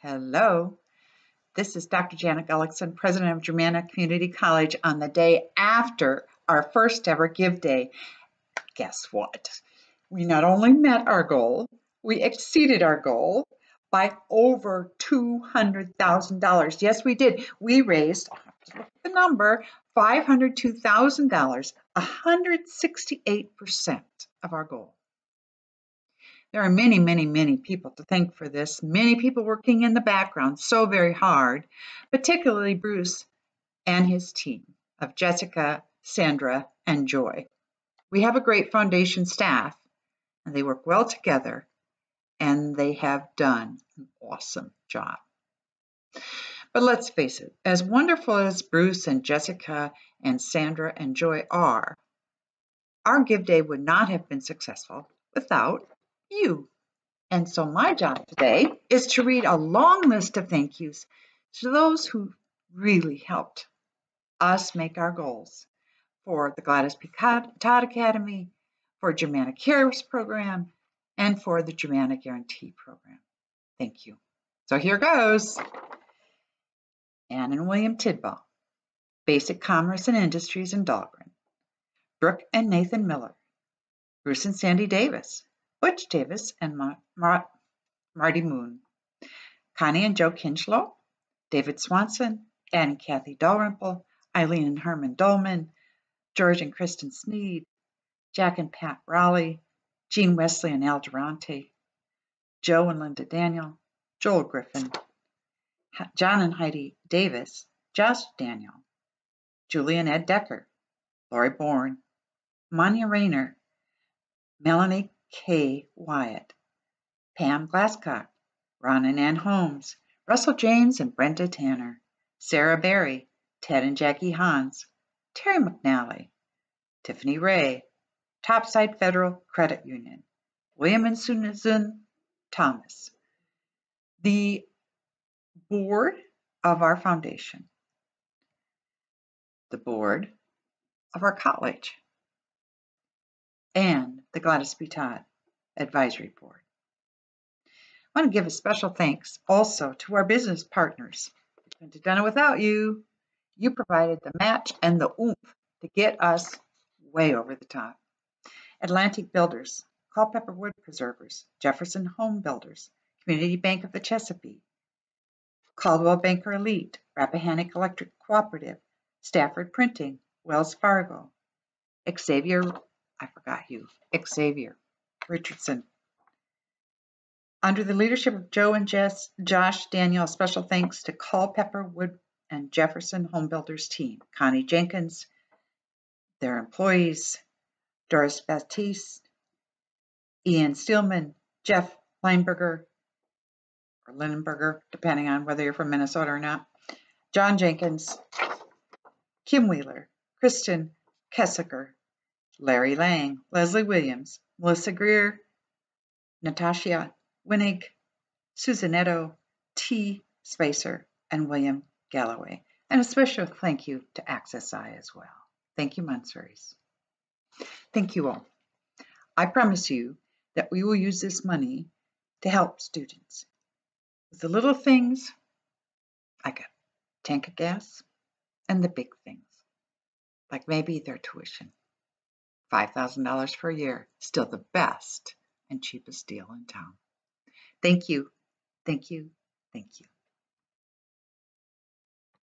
Hello. This is Dr. Janet Gullickson, President of Germanna Community College on the day after our first ever Give Day. Guess what? We not only met our goal, we exceeded our goal by over $200,000. Yes, we did. We raised the number $502,000, 168% of our goal. There are many, many, many people to thank for this. Many people working in the background so very hard, particularly Bruce and his team of Jessica, Sandra, and Joy. We have a great foundation staff, and they work well together, and they have done an awesome job. But let's face it, as wonderful as Bruce and Jessica and Sandra and Joy are, our Give Day would not have been successful without you. And so my job today is to read a long list of thank yous to those who really helped us make our goals for the Gladys P. Todd Academy, for Germanna Cares Program, and for the Germanna Guarantee Program. Thank you. So here goes. Ann and William Tidball, Basic Commerce and Industries in Dahlgren, Brooke and Nathan Miller, Bruce and Sandy Davis, Butch Davis and Mar- Mar- Marty Moon, Connie and Joe Kinchlow, David Swanson and Kathy Dalrymple, Eileen and Herman Dolman, George and Kristen Sneed, Jack and Pat Raleigh, Jean Wesley and Al Durante, Joe and Linda Daniel, Joel Griffin, John and Heidi Davis, Josh Daniel, Julie and Ed Decker, Lori Bourne, Manya Rayner, Melanie K. Wyatt, Pam Glasscock, Ron and Ann Holmes, Russell James and Brenda Tanner, Sarah Berry, Ted and Jackie Hans, Terry McNally, Tiffany Ray, Topside Federal Credit Union, William and Susan Thomas, the board of our foundation, the board of our college, and the Gladys B. Todd Advisory Board. I want to give a special thanks also to our business partners. We couldn't have done it without you. You provided the match and the oomph to get us way over the top. Atlantic Builders, Culpeper Wood Preservers, Jefferson Home Builders, Community Bank of the Chesapeake, Coldwell Banker Elite, Rappahannock Electric Cooperative, Stafford Printing, Wells Fargo, Xavier I forgot you, Xavier Richardson. Under the leadership of Joe and Jess, Josh Daniel, special thanks to Culpeper Wood and Jefferson Home Builders team, Connie Jenkins, their employees, Doris Baptiste, Ian Steelman, Jeff Leinberger, or Lindenberger, depending on whether you're from Minnesota or not, John Jenkins, Kim Wheeler, Kristen Kessiker, Larry Lang, Leslie Williams, Melissa Greer, Natasha Winnig, Susanetto, T. Spicer, and William Galloway. And a special thank you to Access Eye as well. Thank you, Monseries. Thank you all. I promise you that we will use this money to help students with the little things like a tank of gas and the big things, like maybe their tuition. $5,000 per year, still the best and cheapest deal in town. Thank you, thank you, thank you.